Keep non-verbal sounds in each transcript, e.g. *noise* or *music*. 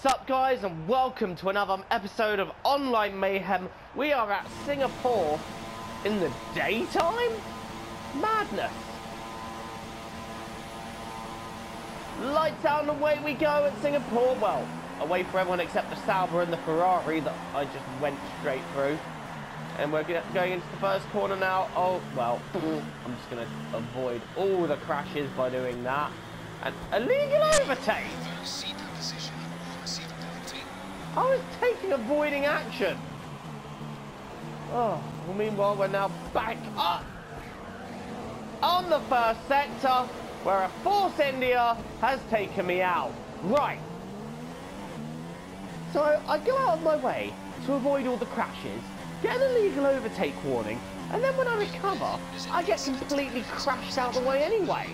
Sup guys and welcome to another episode of Online Mayhem. We are at Singapore in the daytime? Madness. Lights out and away we go at Singapore. Well, away for everyone except the Sauber and the Ferrari that I just went straight through. And we're going into the first corner now. Oh, well, *clears throat* I'm just going to avoid all the crashes by doing that. An illegal overtake! I was taking avoiding action. Oh, well, meanwhile, we're now back up on the first sector where a Force India has taken me out. Right. So I go out of my way to avoid all the crashes, get an illegal overtake warning, and then when I recover, I get completely crashed out of the way anyway.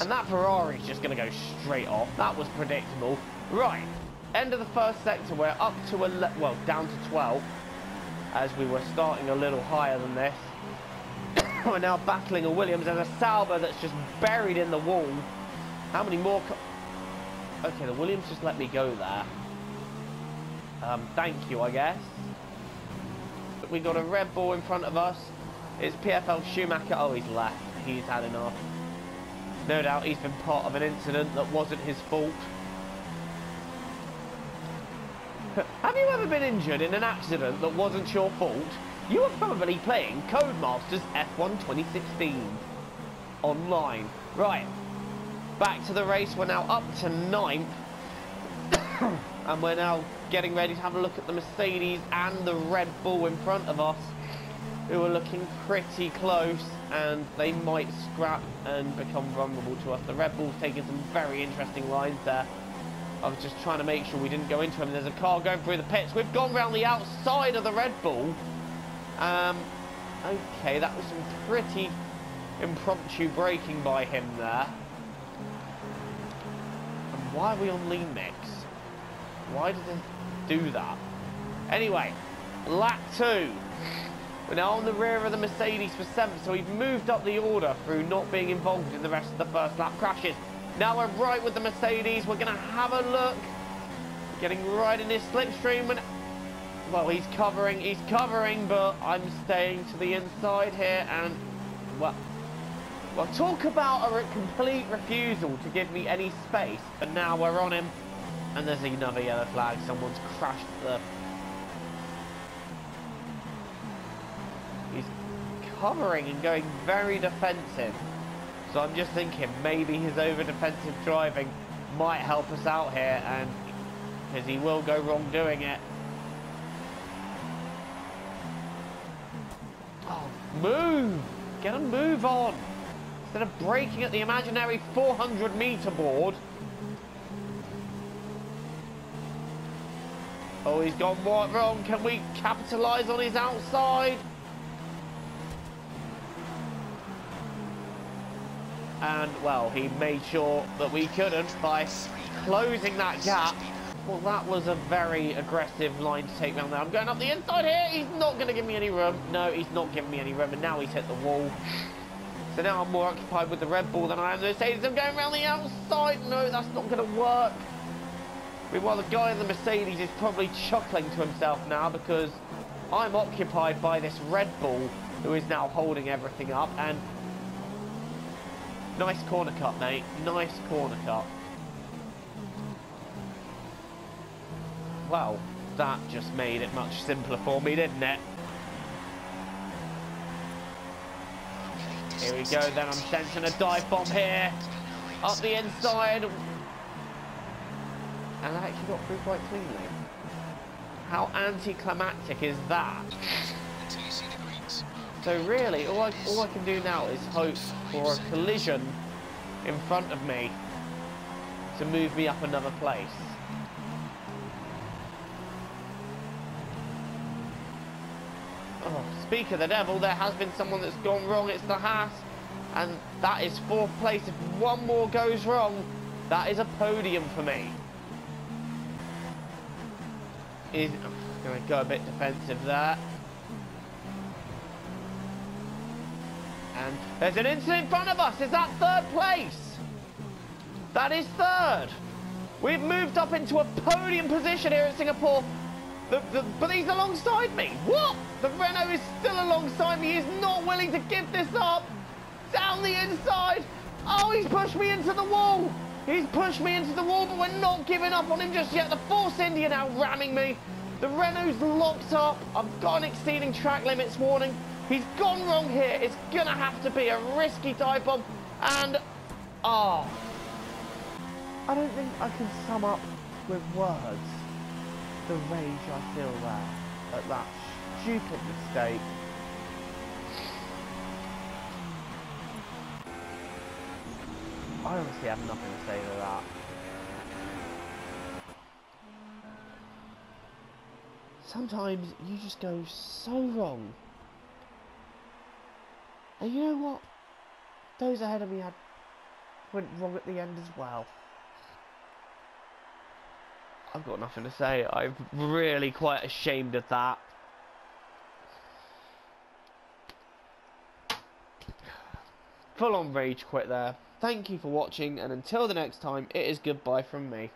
And that Ferrari's just going to go straight off. That was predictable. Right. End of the first sector. We're up to, a well, down to 12. As we were starting a little higher than this. *coughs* we're now battling a Williams and a Sauber that's just buried in the wall. How many more... okay, the Williams just let me go there. Um, thank you, I guess. But we got a Red Bull in front of us. It's PFL Schumacher. Oh, he's left. He's had enough. No doubt he's been part of an incident that wasn't his fault. Have you ever been injured in an accident that wasn't your fault? You were probably playing Codemasters F1 2016 online. Right, back to the race. We're now up to ninth. *coughs* and we're now getting ready to have a look at the Mercedes and the Red Bull in front of us who are looking pretty close and they might scrap and become vulnerable to us. The Red Bull's taking some very interesting lines there. I was just trying to make sure we didn't go into him. There's a car going through the pits. We've gone round the outside of the Red Bull. Um, okay, that was some pretty impromptu braking by him there. And why are we on lean mix? Why did they do that? Anyway, lap two. We're now on the rear of the Mercedes for seventh, so we've moved up the order through not being involved in the rest of the first lap crashes. Now we're right with the Mercedes. We're going to have a look. Getting right in his slipstream. And, well, he's covering, he's covering, but I'm staying to the inside here. And, well, well, talk about a complete refusal to give me any space. But now we're on him. And there's another yellow flag. Someone's crashed the He's covering and going very defensive. So I'm just thinking maybe his over-defensive driving might help us out here and because he will go wrong doing it. Oh, move! Get a move on! Instead of braking at the imaginary 400 meter board. Oh, he's gone what wrong. Can we capitalise on his outside? And well he made sure that we couldn't by closing that gap. Well that was a very aggressive line to take down there. I'm going up the inside here. He's not going to give me any room. No he's not giving me any room. And now he's hit the wall. So now I'm more occupied with the Red Bull than I am the Mercedes. I'm going around the outside. No that's not going to work. Meanwhile the guy in the Mercedes is probably chuckling to himself now because I'm occupied by this Red Bull who is now holding everything up. And Nice corner cut, mate. Nice corner cut. Well, that just made it much simpler for me, didn't it? Here we go, then I'm sensing a dive bomb here. Up the inside. And I actually got through quite cleanly. How anticlimactic is that? So really, all I, all I can do now is hope for a collision in front of me to move me up another place. Oh, speak of the devil, there has been someone that's gone wrong. It's the Haas. And that is fourth place. If one more goes wrong, that is a podium for me. Is oh, going to go a bit defensive there. And there's an incident in front of us. Is that third place? That is third. We've moved up into a podium position here in Singapore. The, the, but he's alongside me. What? The Renault is still alongside me. He's not willing to give this up. Down the inside. Oh, he's pushed me into the wall. He's pushed me into the wall, but we're not giving up on him just yet. The Force India now ramming me. The Renault's locked up. I've got an exceeding track limits warning. He's gone wrong here. It's going to have to be a risky dive bomb. And, oh, I don't think I can sum up with words the rage I feel there at that stupid mistake. I honestly have nothing to say to that. Sometimes you just go so wrong. And you know what? Those ahead of me had went wrong at the end as well. I've got nothing to say. I'm really quite ashamed of that. Full on rage quit there. Thank you for watching, and until the next time, it is goodbye from me.